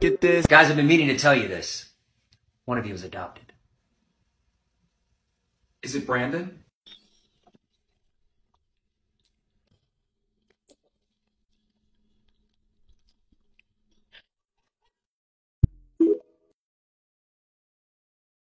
Get this. Guys, I've been meaning to tell you this. One of you is adopted. Is it Brandon?